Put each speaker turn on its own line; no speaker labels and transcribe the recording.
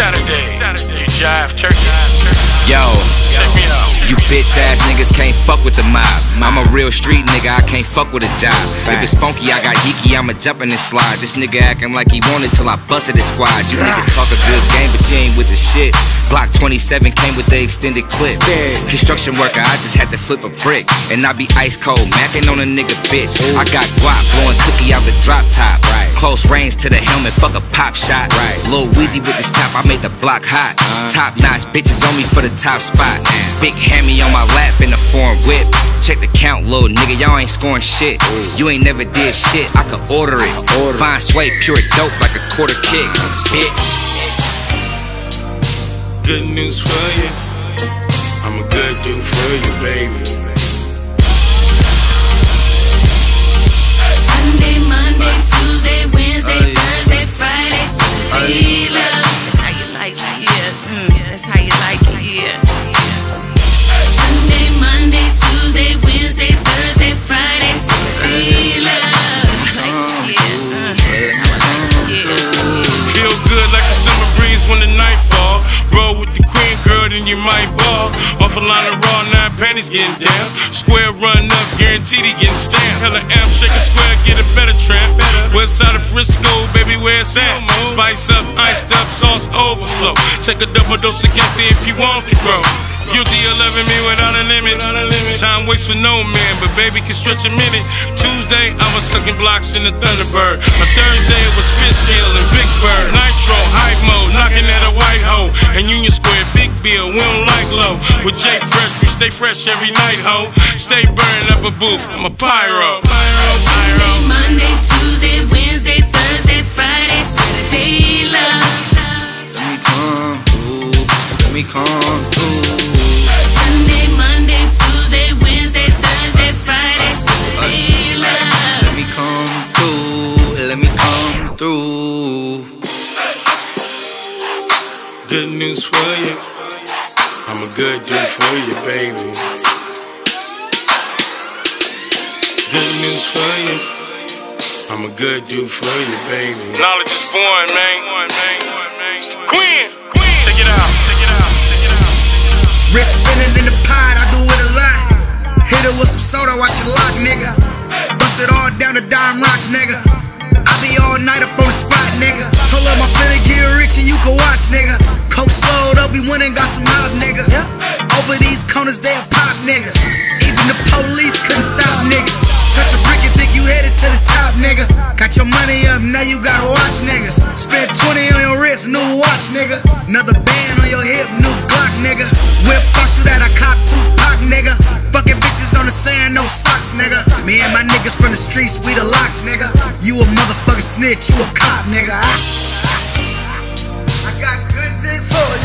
Saturday. You jive turkey.
Yo,
Check me out.
you bitch ass niggas can't fuck with the mob. I'm a real street nigga, I can't fuck with a job. If it's funky, I got geeky, I'ma jump in and slide. This nigga acting like he wanted till I busted his squad. You niggas talk a good game, but you ain't with the shit. Glock 27 came with the extended clip. Construction worker, I just had to flip a brick. And I be ice cold, macking on a nigga bitch. I got guap blowing cookie out the drop top. Close range to the helmet, fuck a pop shot. Right. Lil Weezy with this top, I made the block hot. Uh-huh. Top notch, bitches on me for the top spot. Big hammy on my lap in the foreign whip. Check the count, little nigga, y'all ain't scoring shit. You ain't never did shit, I could order it. Fine sway, pure dope like a quarter kick. Bitch.
Good news for you. I'm a good dude for you, baby. Might ball. Off a line of raw, nine panties getting down. Square run up, guaranteed he getting stamped. Hella amp, shake a square, get a better tramp. West side of Frisco, baby, where it's at? Spice up, iced up, sauce overflow. Take a double dose of gas, if you want to grow. Guilty of loving me without a limit. Time waits for no man, but baby can stretch a minute. Tuesday, I was sucking blocks in the Thunderbird. My Thursday was Fitzgill in Vicksburg. Nitro, hype mode, knocking at a white hole. And Union Square, bill, we don't like low. With Jay Fresh, we stay fresh every night, ho. Stay burning up a booth, I'm a pyro. Pyro,
Sunday. Monday, Tuesday, Wednesday, Thursday, Friday, Saturday, love.
Let me come through. Let me come through.
Sunday, Monday, Tuesday, Wednesday, Thursday, Friday, Saturday, love.
Let me come through. Let me come through.
Good news for you. I'm a good dude for you, baby. Good news for you. I'm a good dude for you, baby. Knowledge is born, man. Queen, check it out. Check it out. Check it out.
Wrist spinning in the pot, I do it a lot. Hit it with some soda, watch it lock, nigga. Bust it all down to dime rocks, nigga. I be all night up on the spot, nigga. Told her my finna get rich and you can watch, nigga. Coke slowed we went and got some out, nigga. Over these corners, they'll pop niggas. Even the police couldn't stop niggas. Touch a brick and think you headed to the top, nigga. Got your money up, now you gotta watch niggas. Spent 20 on your wrist, new watch, nigga. Another band on your hip, new Glock, nigga. Whip bust you that I cop Tupac, nigga. Fucking bitches on the sand, no socks, nigga. Me and my niggas from the streets, we the locks, nigga. You a motherfucking snitch, you a cop, nigga. I got good dick for you, baby. I got good dick for you.